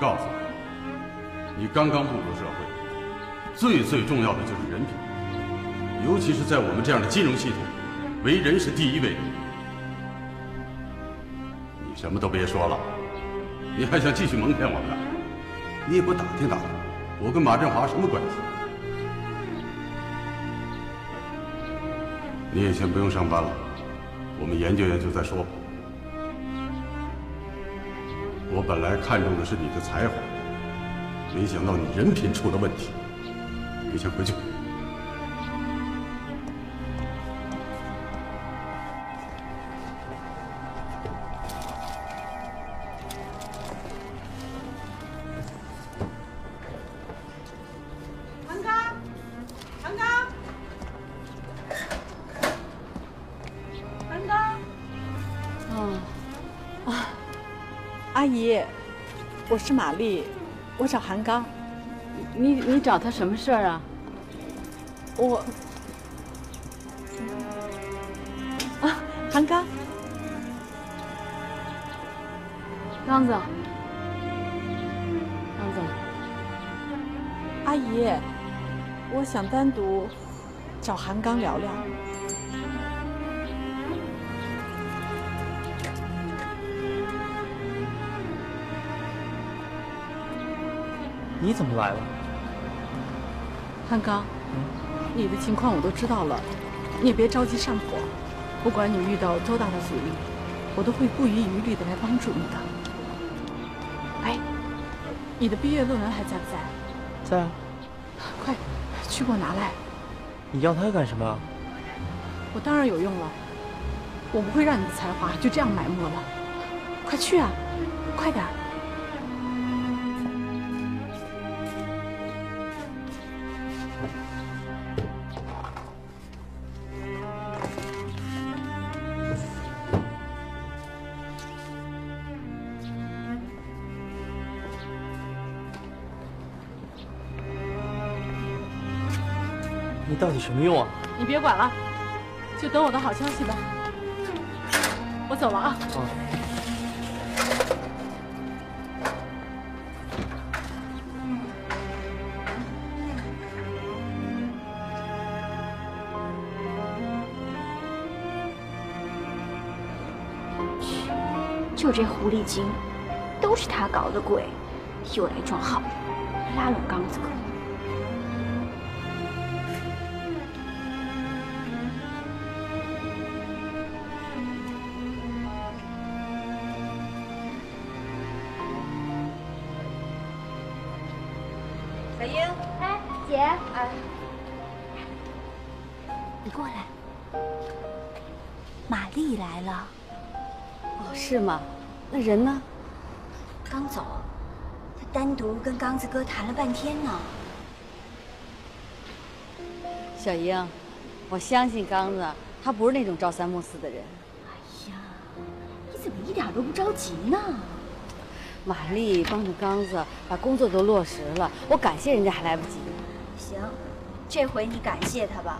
告诉你，你刚刚步入社会，最最重要的就是人品，尤其是在我们这样的金融系统，为人是第一位的。你什么都别说了，你还想继续蒙骗我们？你也不打听打听，我跟马振华什么关系？你也先不用上班了，我们研究研究再说吧。我本来看中的是你的才华，没想到你人品出了问题。你先回去。是玛丽，我找韩刚。你你找他什么事儿啊？我啊，韩刚，刚子，刚子，阿姨，我想单独找韩刚聊聊。你怎么来了？韩刚，你的情况我都知道了，你也别着急上火。不管你遇到多大的阻力，我都会不遗余力的来帮助你的。哎，你的毕业论文还在不在？在啊。快，去给我拿来。你要它干什么？我当然有用了，我不会让你的才华就这样埋没了。快去啊，快点！到底什么用啊？你别管了，就等我的好消息吧。我走了啊。啊。就这狐狸精，都是他搞的鬼，又来装好人，拉拢刚子哥。那人呢？刚走，他单独跟刚子哥谈了半天呢。小英，我相信刚子，他不是那种朝三暮四的人。哎呀，你怎么一点都不着急呢？玛丽帮着刚子把工作都落实了，我感谢人家还来不及。行，这回你感谢他吧，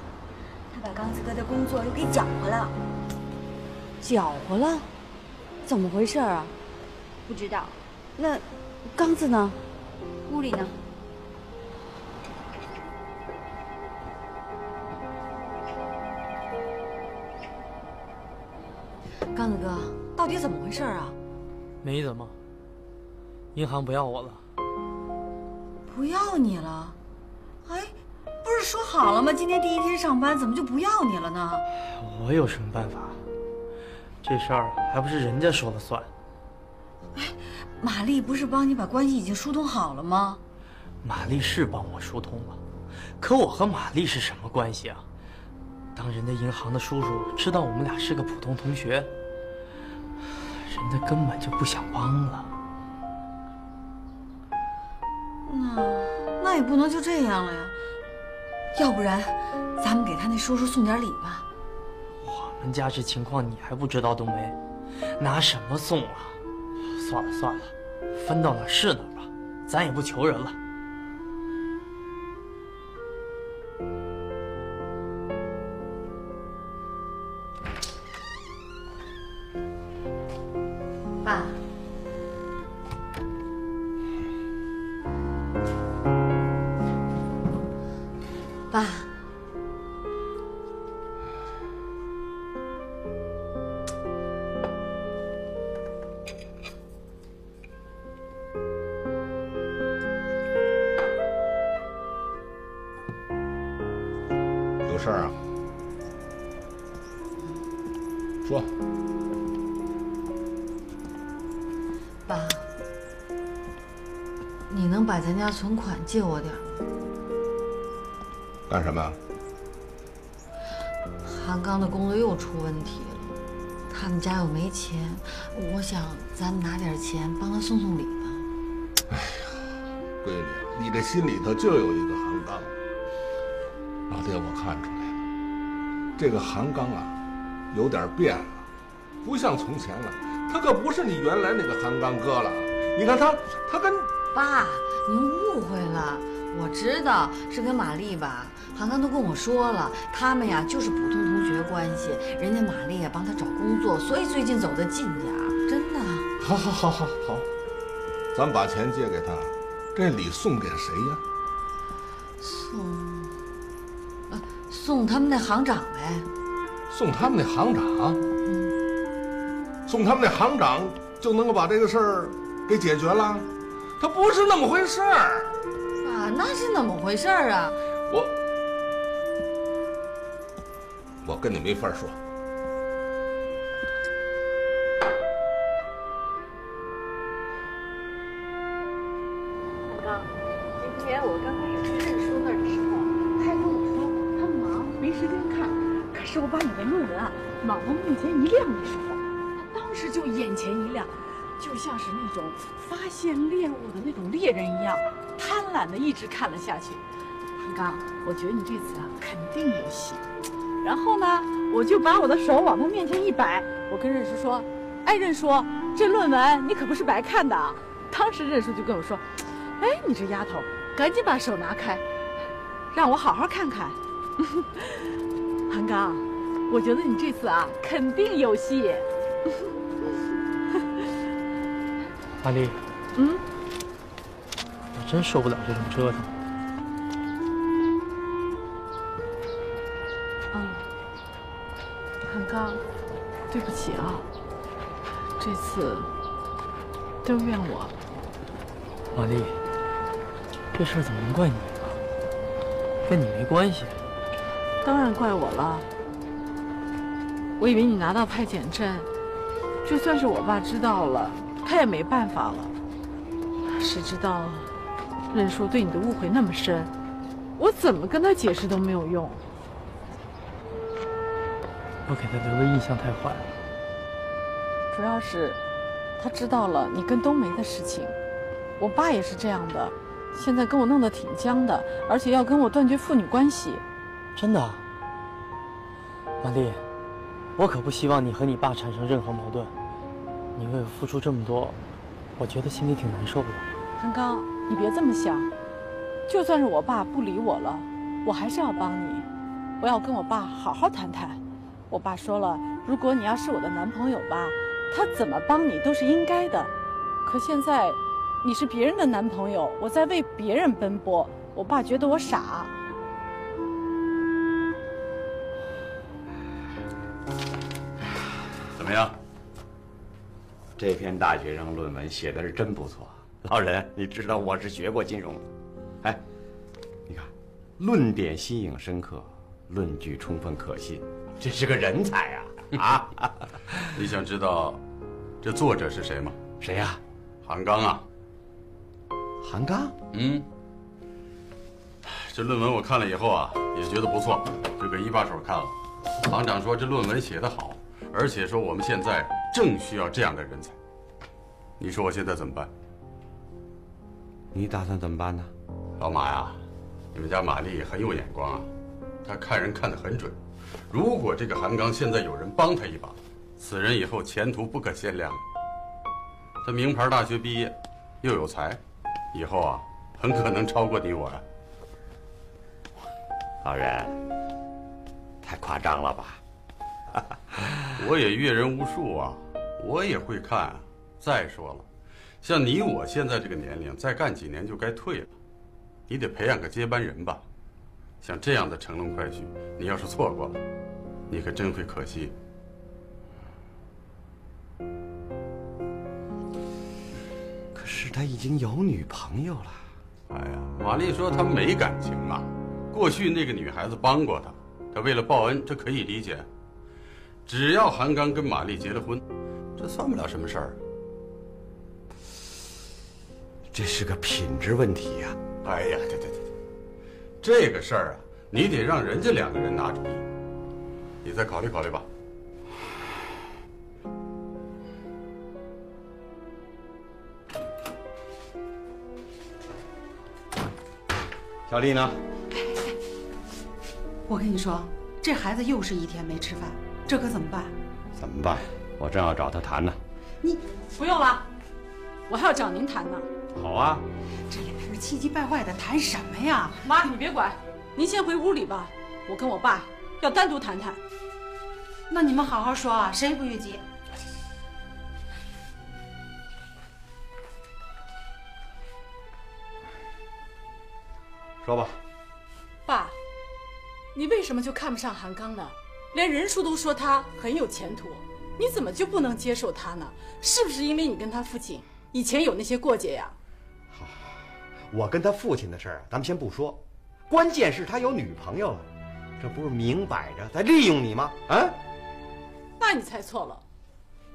他把刚子哥的工作又给搅和了。搅和了？怎么回事啊？不知道。那刚子呢？屋里呢？刚子哥，到底怎么回事啊？没怎么。银行不要我了。不要你了？哎，不是说好了吗？今天第一天上班，怎么就不要你了呢？我有什么办法？这事儿还不是人家说了算。哎，玛丽不是帮你把关系已经疏通好了吗？玛丽是帮我疏通了，可我和玛丽是什么关系啊？当人家银行的叔叔知道我们俩是个普通同学，人家根本就不想帮了。那那也不能就这样了呀。要不然，咱们给他那叔叔送点礼吧。我们家这情况你还不知道，冬梅，拿什么送啊？算了算了，分到哪是哪吧，咱也不求人了。存款借我点儿？干什么呀？韩刚的工作又出问题了，他们家又没钱，我想咱们拿点钱帮他送送礼吧。哎呀闺女，你这心里头就有一个韩刚。老爹，我看出来了，这个韩刚啊，有点变了，不像从前了。他可不是你原来那个韩刚哥了。你看他，他跟爸，您误会了，我知道是跟玛丽吧。韩刚都跟我说了，他们呀就是普通同学关系，人家玛丽呀帮他找工作，所以最近走得近点儿，真的。好好好好好，咱把钱借给他，这礼送给谁呀？送，呃，送他们那行长呗。送他们那行长。送他们那行长就能够把这个事儿给解决了？他不是那么回事儿。啊，那是怎么回事儿啊？我我跟你没法说。发现猎物的那种猎人一样，贪婪的一直看了下去。韩刚，我觉得你这次啊肯定有戏。然后呢，我就把我的手往他面前一摆，我跟任叔说：“哎，任叔，这论文你可不是白看的啊。”当时任叔就跟我说。哎，你这丫头，赶紧把手拿开，让我好好看看。韩刚，我觉得你这次啊，肯定有戏。阿丽，嗯，我真受不了这种折腾。嗯，韩刚，对不起啊，这次都怨我。玛丽。这事儿怎么能怪你呢？跟你没关系。当然怪我了。我以为你拿到派遣证，就算是我爸知道了，他也没办法了。谁知道，任叔对你的误会那么深，我怎么跟他解释都没有用。我给他留的印象太坏了。主要是，他知道了你跟冬梅的事情，我爸也是这样的。现在跟我弄得挺僵的，而且要跟我断绝父女关系。真的，玛丽，我可不希望你和你爸产生任何矛盾。你为我付出这么多，我觉得心里挺难受的。陈刚，你别这么想，就算是我爸不理我了，我还是要帮你。我要跟我爸好好谈谈。我爸说了，如果你要是我的男朋友吧，他怎么帮你都是应该的。可现在。你是别人的男朋友，我在为别人奔波，我爸觉得我傻。怎么样？这篇大学生论文写的是真不错。老人，你知道我是学过金融的。哎，你看，论点新颖深刻，论据充分可信，这是个人才啊！啊，你想知道这作者是谁吗？谁呀？韩刚啊。韩刚，嗯，这论文我看了以后啊，也觉得不错，就给一把手看了。行长说这论文写得好，而且说我们现在正需要这样的人才。你说我现在怎么办？你打算怎么办呢？老马呀，你们家玛丽很有眼光啊，她看人看得很准。如果这个韩刚现在有人帮他一把，此人以后前途不可限量。他名牌大学毕业，又有才。以后啊，很可能超过你我呀，老人，太夸张了吧？我也阅人无数啊，我也会看。再说了，像你我现在这个年龄，再干几年就该退了，你得培养个接班人吧。像这样的乘龙快婿，你要是错过了，你可真会可惜。可是他已经有女朋友了。哎呀，玛丽说他没感情嘛。过去那个女孩子帮过他，他为了报恩，这可以理解。只要韩刚跟玛丽结了婚，这算不了什么事儿。这是个品质问题呀！哎呀，对对对对，这个事儿啊，你得让人家两个人拿主意。你再考虑考虑吧。小丽呢？我跟你说，这孩子又是一天没吃饭，这可怎么办？怎么办？我正要找他谈呢。你不用了，我还要找您谈呢。好啊，这俩人气急败坏的谈什么呀？妈，你别管，您先回屋里吧。我跟我爸要单独谈谈。那你们好好说啊，谁也不许急。说吧。爸，你为什么就看不上韩刚呢？连人叔都说他很有前途，你怎么就不能接受他呢？是不是因为你跟他父亲以前有那些过节呀？好，我跟他父亲的事儿咱们先不说，关键是他有女朋友了，这不是明摆着在利用你吗？啊？那你猜错了，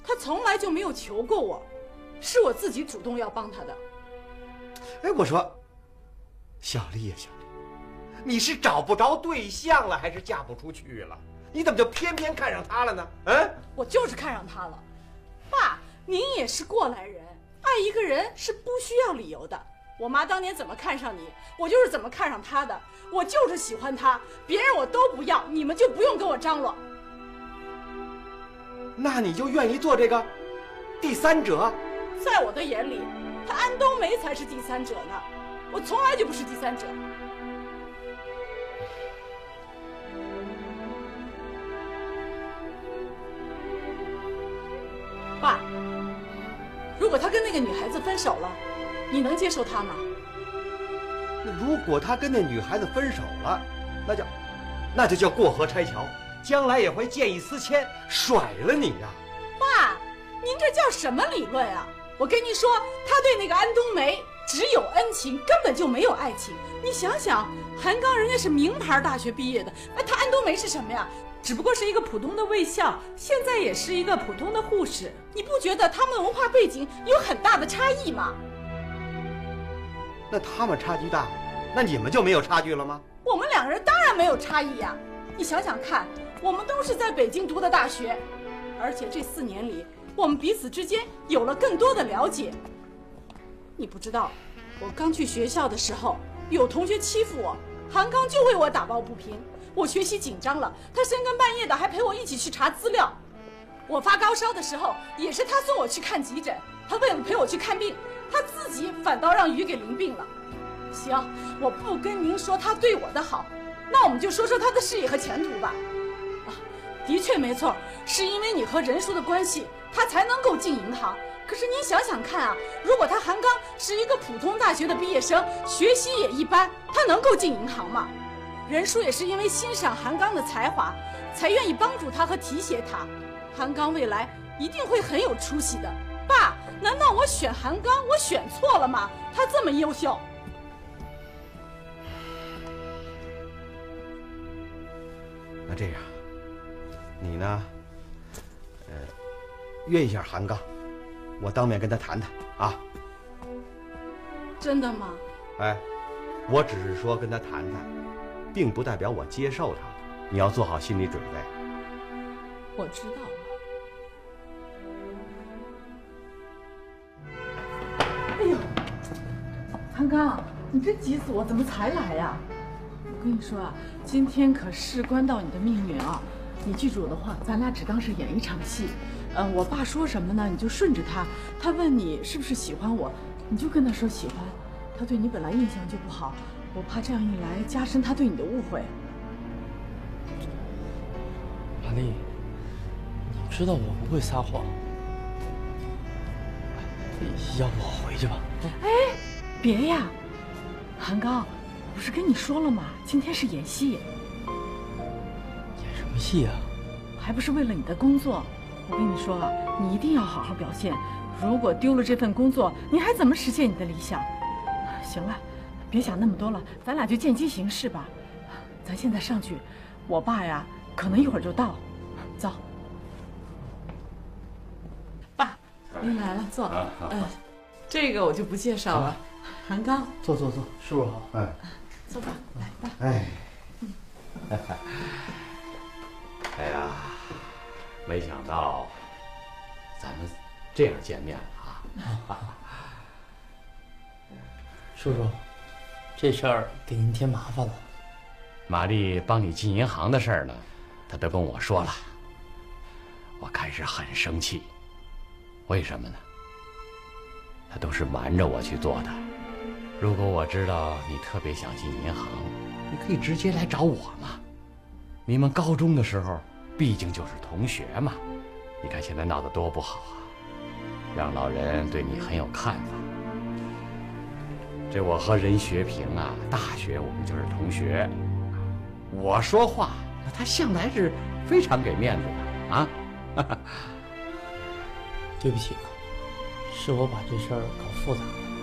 他从来就没有求过我，是我自己主动要帮他的。哎，我说，小丽呀，小丽，你是找不着对象了，还是嫁不出去了？你怎么就偏偏看上他了呢？嗯，我就是看上他了。爸，您也是过来人，爱一个人是不需要理由的。我妈当年怎么看上你，我就是怎么看上她的。我就是喜欢她，别人我都不要，你们就不用跟我张罗。那你就愿意做这个第三者？在我的眼里，他安冬梅才是第三者呢。我从来就不是第三者。爸，如果他跟那个女孩子分手了，你能接受他吗？那如果他跟那女孩子分手了，那叫，那就叫过河拆桥，将来也会见异思迁，甩了你呀。爸，您这叫什么理论啊？我跟您说，他对那个安冬梅只有恩情，根本就没有爱情。你想想，韩刚人家是名牌大学毕业的，那他安冬梅是什么呀？只不过是一个普通的卫校，现在也是一个普通的护士。你不觉得他们文化背景有很大的差异吗？那他们差距大，那你们就没有差距了吗？我们两个人当然没有差异呀！你想想看，我们都是在北京读的大学，而且这四年里，我们彼此之间有了更多的了解。你不知道，我刚去学校的时候，有同学欺负我，韩刚就为我打抱不平。我学习紧张了，他深更半夜的还陪我一起去查资料。我发高烧的时候，也是他送我去看急诊。他为了陪我去看病，他自己反倒让雨给淋病了。行，我不跟您说他对我的好，那我们就说说他的事业和前途吧。啊，的确没错，是因为你和任叔的关系，他才能够进银行。可是您想想看啊，如果他韩刚是一个普通大学的毕业生，学习也一般，他能够进银行吗？任叔也是因为欣赏韩刚的才华，才愿意帮助他和提携他。韩刚未来一定会很有出息的。爸，难道我选韩刚，我选错了吗？他这么优秀。那这样，你呢？呃，约一下韩刚，我当面跟他谈谈啊。真的吗？哎，我只是说跟他谈谈，并不代表我接受他。你要做好心理准备。我知道韩刚，你真急死我，怎么才来呀？我跟你说啊，今天可事关到你的命运啊！你记住我的话，咱俩只当是演一场戏。嗯，我爸说什么呢，你就顺着他。他问你是不是喜欢我，你就跟他说喜欢。他对你本来印象就不好，我怕这样一来加深他对你的误会。玛丽，你知道我不会撒谎，要不我回去吧？哎，别呀，韩刚，不是跟你说了吗？今天是演戏。演什么戏啊？还不是为了你的工作。我跟你说啊，你一定要好好表现。如果丢了这份工作，你还怎么实现你的理想？行了，别想那么多了，咱俩就见机行事吧。咱现在上去，我爸呀，可能一会儿就到。走，爸，您来了，坐。嗯，这个我就不介绍了。韩刚，坐坐坐，叔叔好。哎，坐吧，来吧。哎，哎呀，没想到咱们这样见面了啊！叔叔，这事儿给您添麻烦了。玛丽帮你进银行的事儿呢，她都跟我说了。我开始很生气，为什么呢？她都是瞒着我去做的。如果我知道你特别想进银行，你可以直接来找我嘛。你们高中的时候，毕竟就是同学嘛。你看现在闹得多不好啊，让老人对你很有看法。这我和任学平啊，大学我们就是同学。我说话，他向来是非常给面子的啊。对不起了，是我把这事儿搞复杂了。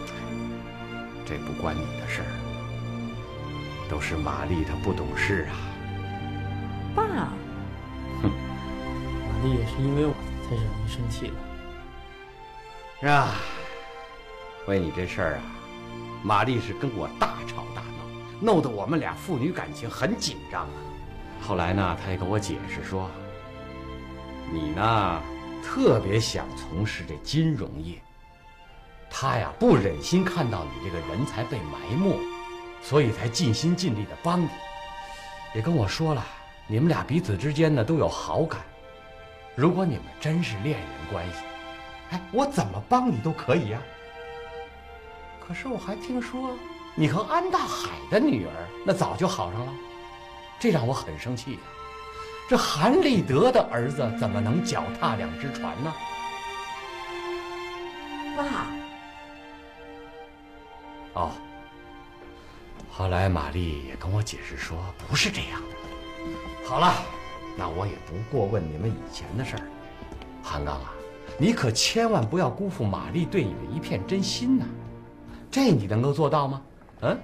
这不关你的事儿，都是玛丽她不懂事啊。爸，哼，玛丽也是因为我才惹您生气的。是啊，为你这事儿啊，玛丽是跟我大吵大闹，弄得我们俩父女感情很紧张啊。后来呢，她也跟我解释说，你呢特别想从事这金融业。他呀不忍心看到你这个人才被埋没，所以才尽心尽力的帮你。也跟我说了，你们俩彼此之间呢都有好感。如果你们真是恋人关系，哎，我怎么帮你都可以呀。可是我还听说你和安大海的女儿那早就好上了，这让我很生气呀。这韩立德的儿子怎么能脚踏两只船呢？爸。哦，后来玛丽也跟我解释说不是这样的。好了，那我也不过问你们以前的事儿。韩刚啊，你可千万不要辜负玛丽对你的一片真心呐，这你能够做到吗？嗯？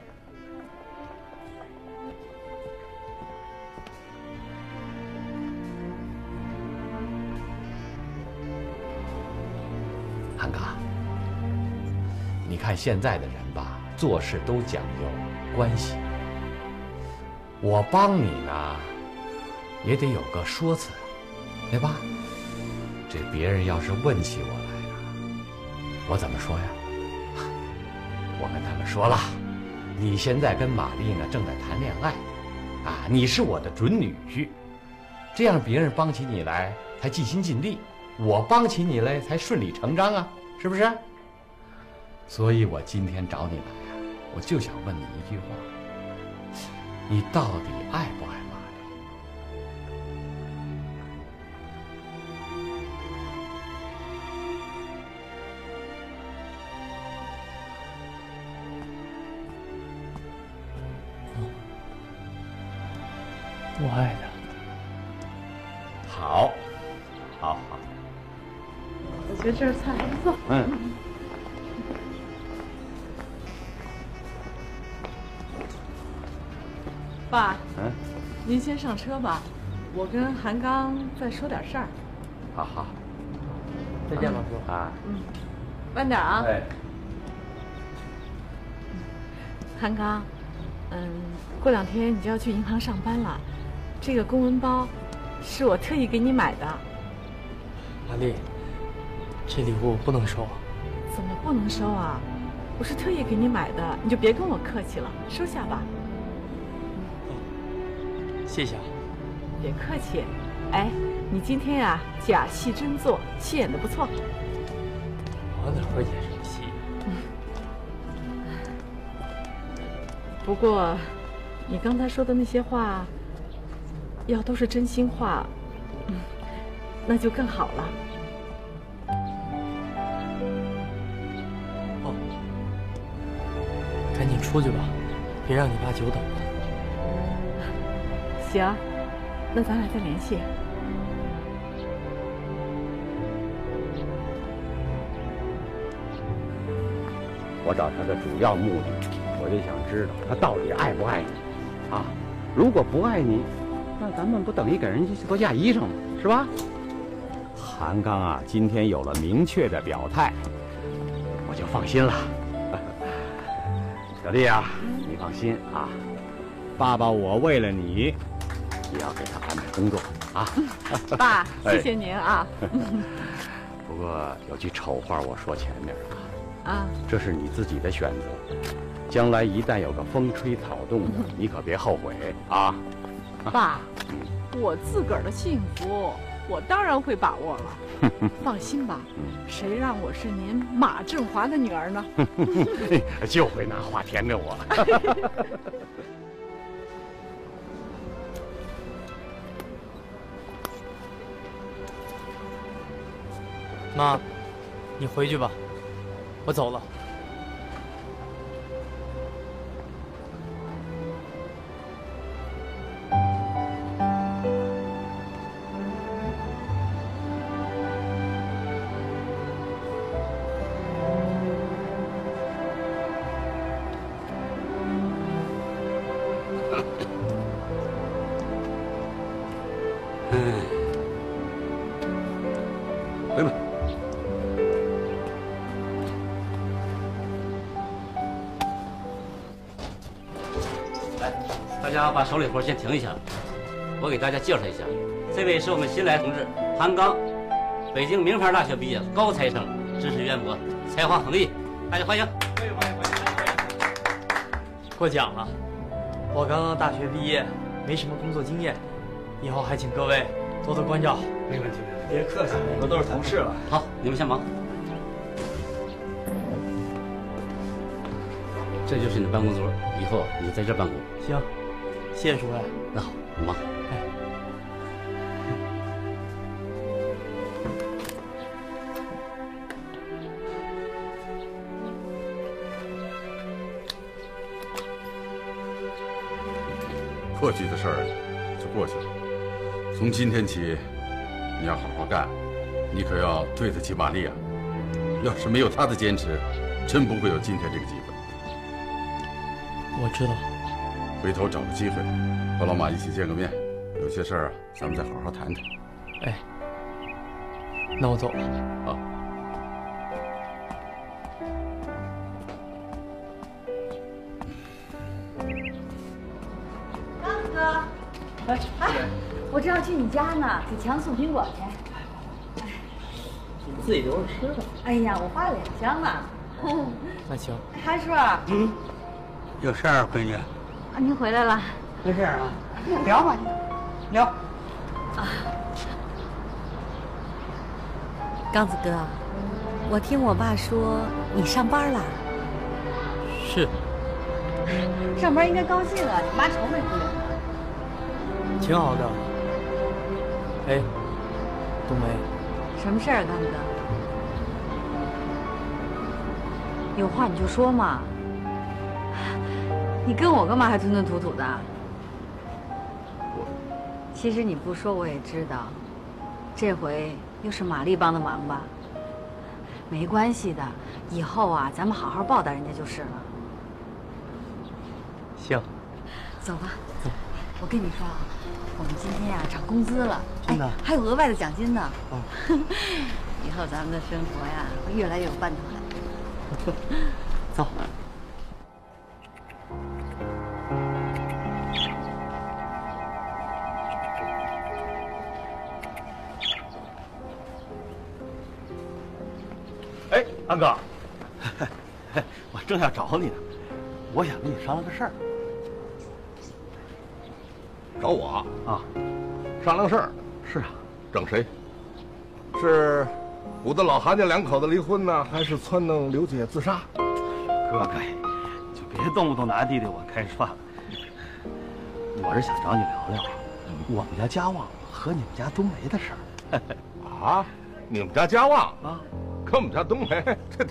韩刚，你看现在的人吧。做事都讲究关系，我帮你呢，也得有个说辞，对吧？这别人要是问起我来呀，我怎么说呀？我跟他们说了，你现在跟玛丽呢正在谈恋爱，啊，你是我的准女婿，这样别人帮起你来才尽心尽力，我帮起你来才顺理成章啊，是不是？所以我今天找你来。我就想问你一句话：你到底爱不爱玛丽？我爱她。好，好，好。我觉得这菜还不错。嗯。爸，嗯，您先上车吧，我跟韩刚再说点事儿。好好，再见，老叔啊。嗯，慢点啊。哎。韩刚，嗯，过两天你就要去银行上班了，这个公文包是我特意给你买的。玛丽，这礼物不能收。怎么不能收啊？我是特意给你买的，你就别跟我客气了，收下吧。谢谢啊，别客气。哎，你今天呀假戏真做，戏演的不错。我哪会演什么戏？不过，你刚才说的那些话，要都是真心话，那就更好了。哦，赶紧出去吧，别让你爸久等了。行，那咱俩再联系。我找他的主要目的，我就想知道他到底爱不爱你，啊？如果不爱你，那咱们不等于给人家多嫁衣裳吗？是吧？韩刚啊，今天有了明确的表态，我就放心了。小弟啊，你放心啊，爸爸我为了你，也要给他安排工作啊。爸，哎 谢谢您啊。不过有句丑话我说前面啊，啊，这是你自己的选择，将来一旦有个风吹草动的，你可别后悔啊。爸，我自个儿的幸福，我当然会把握了。放心吧，谁让我是您马振华的女儿呢？就会拿话甜着我。妈，你回去吧，我走了。家把手里活先停一下，我给大家介绍一下，这位是我们新来的同志韩刚，北京名牌大学毕业，高材生，知识渊博，才华横溢，大家欢迎。过奖了，我刚刚大学毕业，没什么工作经验，以后还请各位多多关照。没问题，别客气，我们都是同事了。好，你们先忙。这就是你的办公桌，以后你在这办公。行，谢谢主任。那好，你忙。过去的事儿就过去了，从今天起，你要好好干，你可要对得起玛丽啊！要是没有她的坚持，真不会有今天这个机会。我知道。回头找个机会和老马一起见个面，有些事儿啊，咱们再好好谈谈。哎，那我走了。啊。刚哥，哎哎，我正要去你家呢，给强送苹果去。你自己留着吃吧。哎呀，我花了两箱呢。那行。韩叔，嗯，有事儿，闺女？啊，您回来了。没事啊，聊吧，聊。啊，刚子哥，我听我爸说你上班了。是。上班应该高兴啊，你妈愁眉苦脸的。挺好的。哎，冬梅，什么事儿，刚子哥？有话你就说嘛。你跟我干嘛还吞吞吐吐的？其实你不说我也知道，这回又是玛丽帮的忙吧？没关系的，以后啊，咱们好好报答人家就是了。行，走吧。走。我跟你说啊，我们今天呀、涨工资了，真的哎还有额外的奖金呢。哦。以后咱们的生活呀，会越来越有奔头的。走。安哥，我正要找你呢，我想跟你商量个事儿。找我啊？商量事儿？是啊。整谁？是我的老韩家两口子离婚呢，还是撺弄刘姐自杀？哥哥，就别动不动拿弟弟我开涮了。我是想找你聊聊我们家家旺和你们家冬梅的事儿。啊？你们家家旺啊？跟我们家冬梅这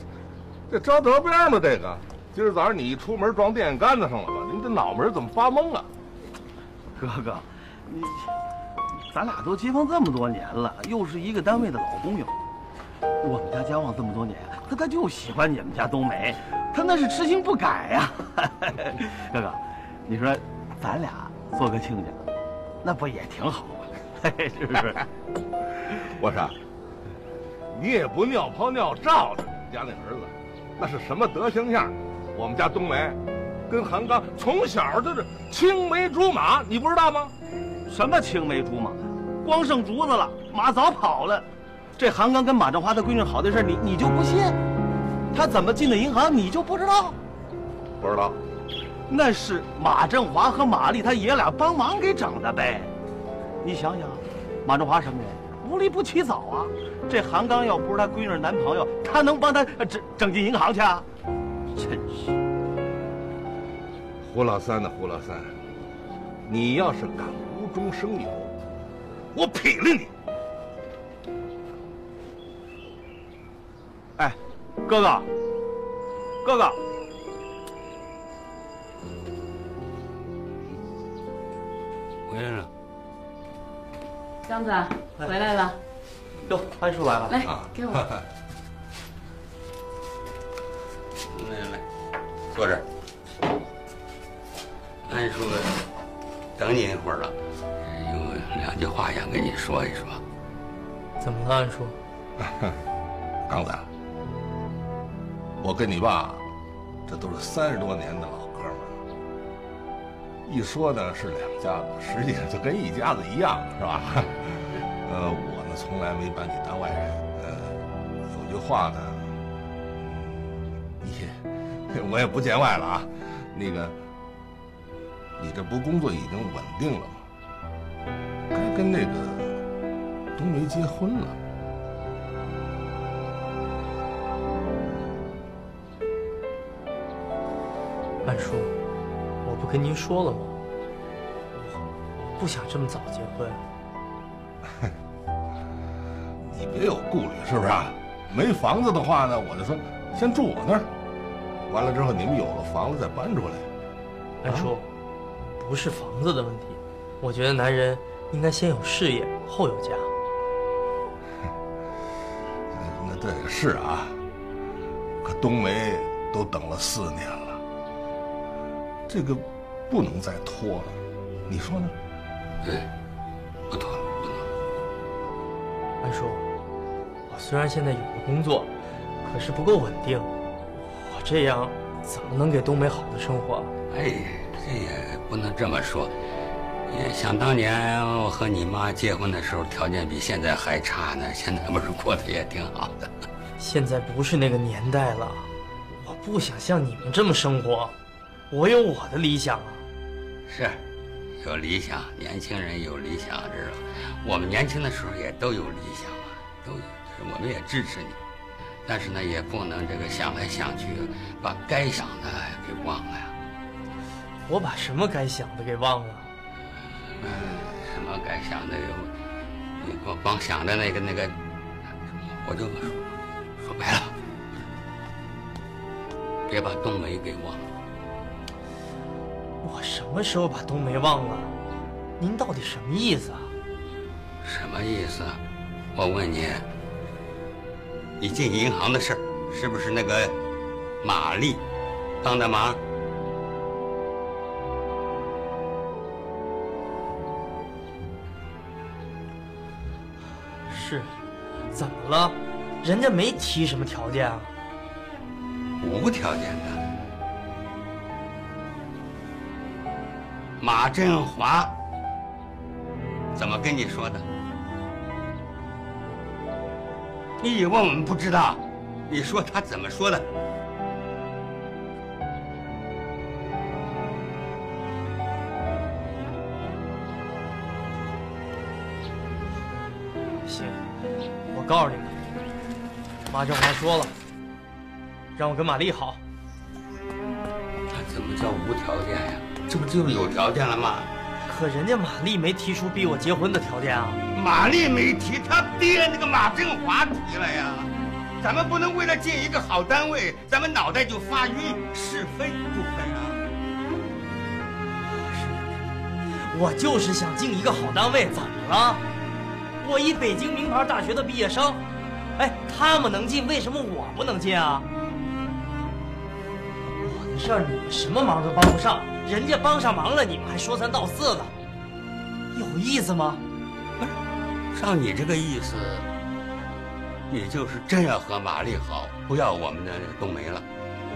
这招得边吗？这个今儿早上你一出门撞电线杆子上了吧？你这脑门怎么发懵啊？哥哥，你咱俩都结婚这么多年了，又是一个单位的老工友，我们家家旺这么多年，他他就喜欢你们家冬梅，他那是痴心不改呀、哥哥，你说咱俩做个亲家，那不也挺好吗？是不是？我说，你也不尿泡尿照着你们家那儿子，那是什么德行样？我们家冬梅跟韩刚从小就是青梅竹马，你不知道吗？什么青梅竹马？光剩竹子了，马早跑了。这韩刚跟马振华他闺女好的事，你你就不信？他怎么进的银行，你就不知道？不知道。那是马振华和马丽他爷俩帮忙给整的呗。你想想，马振华什么人？无利不起早啊！这韩刚要不是他闺女男朋友，他能帮他整整进银行去？啊？真是。胡老三的胡老三，你要是敢无中生有，我劈了你！哎，哥哥，哥哥。回来了，江子回来了。哟，安叔来了，来给我。来 来，坐这儿。安叔等你一会儿了，有两句话想跟你说一说。怎么了，安叔？刚子，我跟你爸，这都是三十多年的老哥们了。一说呢是两家子，实际上就跟一家子一样，是吧？呃，我呢从来没把你当外人。呃，有句话呢，你我也不见外了啊。那个，你这不工作已经稳定了吗？该跟那个冬梅结婚了。安叔。我不跟您说了吗？我不想这么早结婚。你别有顾虑，是不是啊？没房子的话呢，我就说先住我那儿。完了之后，你们有了房子再搬出来。安叔，不是房子的问题，我觉得男人应该先有事业，后有家。那这也是啊，可冬梅都等了四年了。这个不能再拖了，你说呢？对，不拖了，不拖。安叔，我虽然现在有了工作，可是不够稳定，我这样怎么能给冬梅好的生活？哎，这也不能这么说。想当年我和你妈结婚的时候，条件比现在还差呢，现在不是过得也挺好的。现在不是那个年代了，我不想像你们这么生活。我有我的理想啊，是，有理想，年轻人有理想，知道我们年轻的时候也都有理想啊，都有，我们也支持你，但是呢，也不能这个想来想去，把该想的给忘了呀。我把什么该想的给忘了？什么该想的？你光光想着那个那个，我就说白了，别把冬梅给忘了。我什么时候把冬梅忘了？您到底什么意思啊？什么意思？我问你，你进银行的事儿是不是那个玛丽帮的忙？是，怎么了？人家没提什么条件啊。无条件的。马振华怎么跟你说的？你以为我们不知道？你说他怎么说的？行，我告诉你们，马振华说了，让我跟玛丽好。那怎么叫无条件呀？这不就是有条件了吗？可人家玛丽没提出逼我结婚的条件啊！玛丽没提，他爹那个马振华提了呀！咱们不能为了进一个好单位，咱们脑袋就发晕，是非不分啊！我就是想进一个好单位，怎么了？我一北京名牌大学的毕业生，哎，他们能进，为什么我不能进啊？我的事儿你们什么忙都帮不上。人家帮上忙了，你们还说三道四的，有意思吗？不是照你这个意思，你就是真要和玛丽好，不要我们的冬梅了。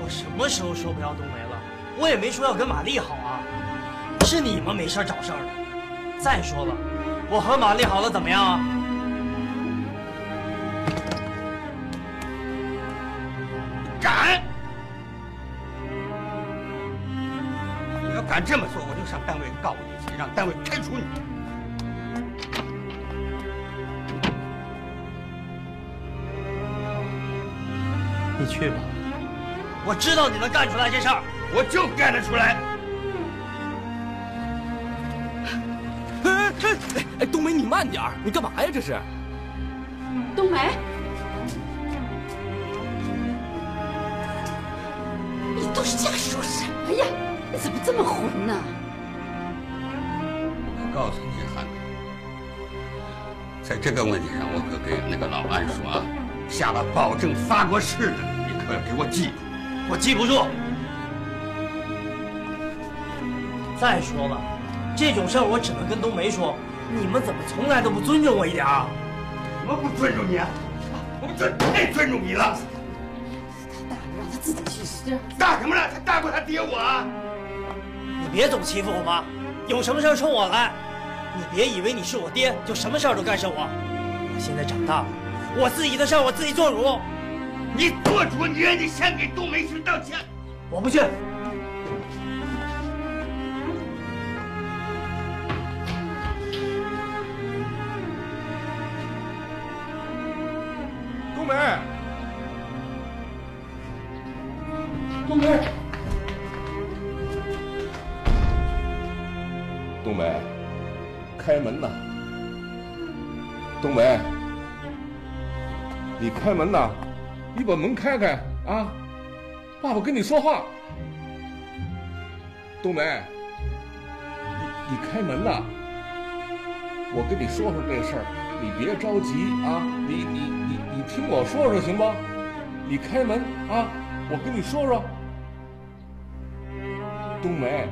我什么时候说不要冬梅了？我也没说要跟玛丽好啊，是你们没事找事儿。再说了，我和玛丽好了怎么样啊？敢！你要敢这么做，我就上单位告你去，让单位开除你。去吧，我知道你能干出来这事儿，我就干得出来。哎哎哎，冬梅，你慢点儿，你干嘛呀？这是？冬梅，你都是瞎说什么呀？你怎么这么混呢？我告诉你，韩哥，在这个问题上，我可给那个老安说啊，下了保证发过誓的，给我记住。我记不住。再说了，这种事儿我只能跟冬梅说。你们怎么从来都不尊重我一点啊？怎么不尊重你啊？我们这太尊重你了。他大了，让他自己去死。大什么了？他大过他爹我啊！你别总欺负我妈，有什么事儿冲我来。你别以为你是我爹就什么事儿都干涉我。我现在长大了，我自己的事儿我自己做主。你做主，你让你先给冬梅去道歉。我不去。冬梅，冬梅，冬梅，开门呐！冬梅，你开门呐！你把门开开啊！爸爸跟你说话。冬梅，你你开门呐！我跟你说说这事儿，你别着急啊！你你你你听我说说行不？你开门啊！我跟你说说。冬梅，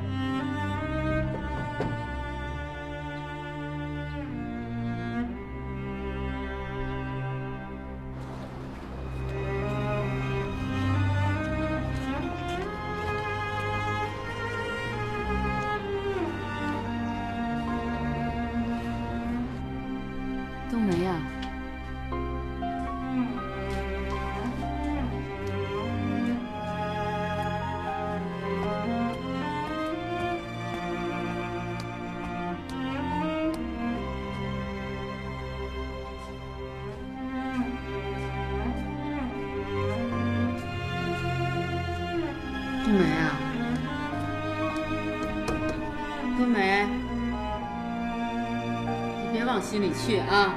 心里去啊。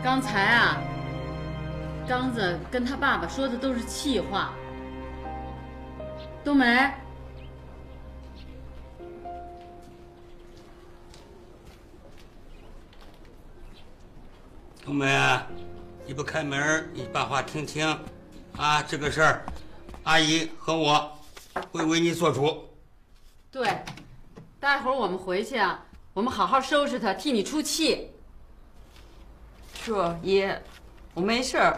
刚才啊，刚子跟他爸爸说的都是气话。冬梅，冬梅，你不开门，你把话听听，啊，这个事儿，阿姨和我会为你做主。对，待会儿我们回去啊，我们好好收拾他，替你出气。是爷，我没事，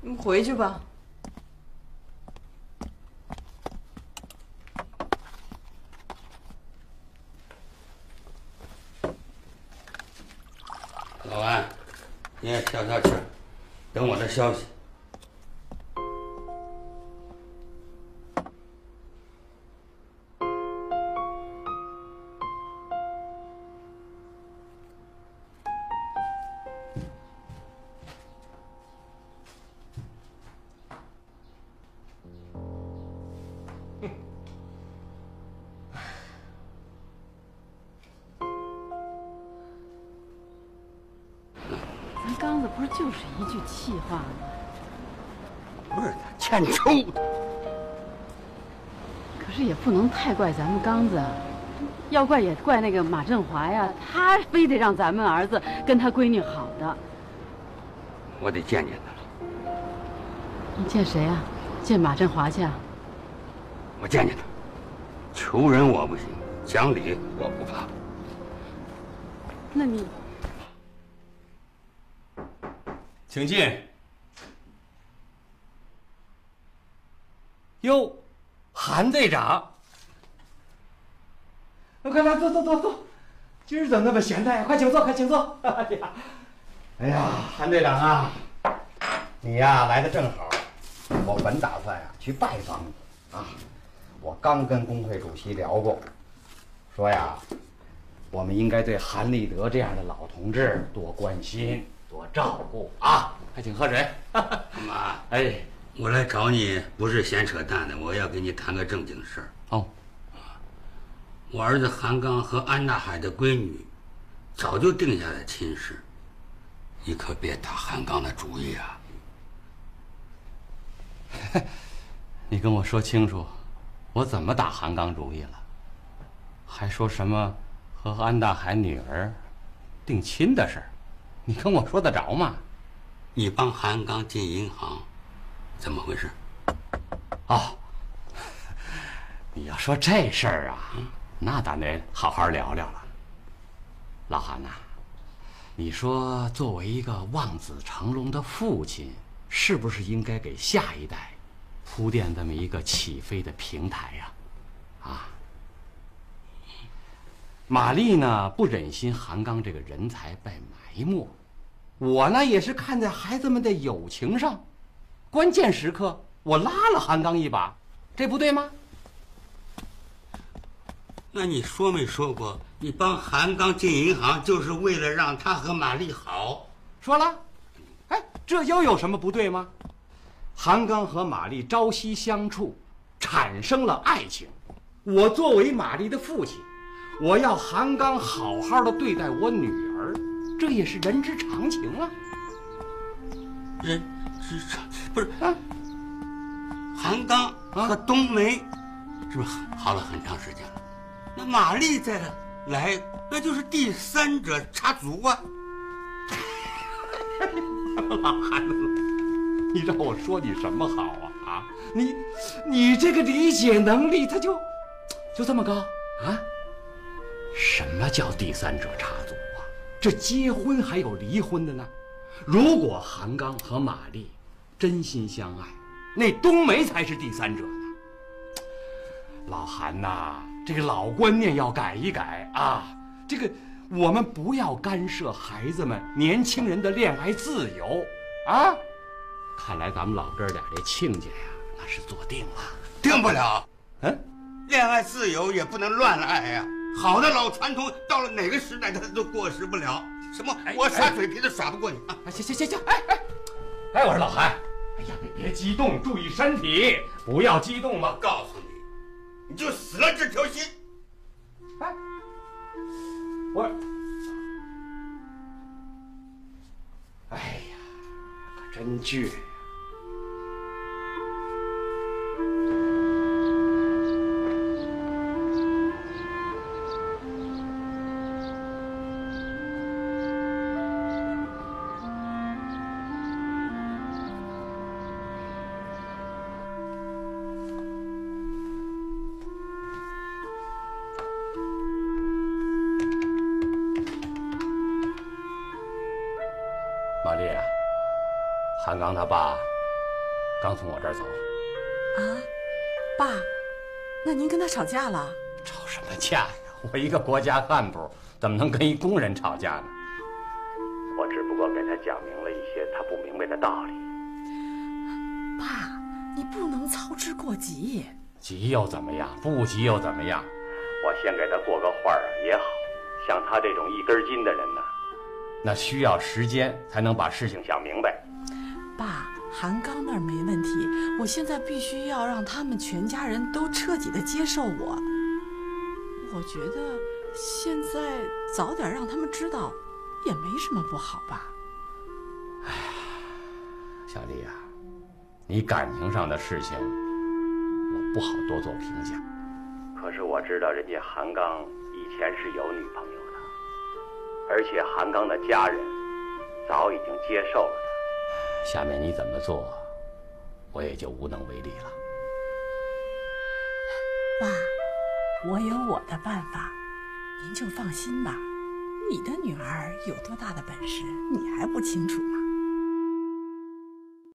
你们回去吧。老安，你也消消气，等我的消息。太怪咱们刚子，要怪也怪那个马振华呀，他非得让咱们儿子跟他闺女好的。我得见见他了，你见谁呀、见马振华去啊？我见见他。求人我不行，讲理我不怕。那你请进。哟，韩队长，快来坐坐坐坐，今儿怎么那么闲的呀？快请坐，快请坐。哎呀，韩队长啊，你呀来的正好，我本打算呀去拜访你啊。我刚跟工会主席聊过，说呀，我们应该对韩立德这样的老同志多关心、多照顾啊。还请喝水。妈，哎，我来找你不是闲扯淡的，我要跟你谈个正经事儿。哦，我儿子韩刚和安大海的闺女，早就定下了亲事，你可别打韩刚的主意啊！你跟我说清楚，我怎么打韩刚主意了？还说什么和安大海女儿定亲的事儿？你跟我说得着吗？你帮韩刚进银行，怎么回事？哦，你要说这事儿啊，那咱得好好聊聊了。老韩呐、你说作为一个望子成龙的父亲，是不是应该给下一代铺垫这么一个起飞的平台呀、啊？玛丽呢，不忍心韩刚这个人才被埋没，我呢也是看在孩子们的友情上，关键时刻我拉了韩刚一把，这不对吗？那你说没说过，你帮韩刚进银行就是为了让他和玛丽好？说了，哎，这又有什么不对吗？韩刚和玛丽朝夕相处，产生了爱情。我作为玛丽的父亲，我要韩刚好好的对待我女儿，这也是人之常情啊。人之常不是啊？韩刚和冬梅是不是好了很长时间了？那玛丽再来，那就是第三者插足啊！老韩子，你让我说你什么好啊？啊，你你这个理解能力，他就就这么高啊？什么叫第三者插足啊？这结婚还有离婚的呢。如果韩刚和玛丽真心相爱，那冬梅才是第三者呢。老韩呐、这个老观念要改一改啊！这个我们不要干涉孩子们、年轻人的恋爱自由啊！看来咱们老哥俩这亲家呀，那是做定了。定不了。嗯，恋爱自由也不能乱爱呀、好的老传统，到了哪个时代它都过时不了。什么？我耍嘴皮子耍不过你啊！行行行行，哎哎哎，我说老韩，哎呀，别别激动，注意身体，不要激动嘛。告诉你，就死了这条心。哎，我，哎呀，可真倔爸刚从我这儿走，啊，爸，那您跟他吵架了？吵什么架呀？我一个国家干部，怎么能跟一工人吵架呢？我只不过给他讲明了一些他不明白的道理。爸，你不能操之过急。急又怎么样？不急又怎么样？我先给他过个话儿啊也好。像他这种一根筋的人呐，那需要时间才能把事情想明白。爸，韩刚那儿没问题，我现在必须要让他们全家人都彻底的接受我。我觉得现在早点让他们知道，也没什么不好吧。哎小丽呀、你感情上的事情，我不好多做评价。可是我知道人家韩刚以前是有女朋友的，而且韩刚的家人早已经接受了他。下面你怎么做，我也就无能为力了。爸，我有我的办法，您就放心吧。你的女儿有多大的本事，你还不清楚吗？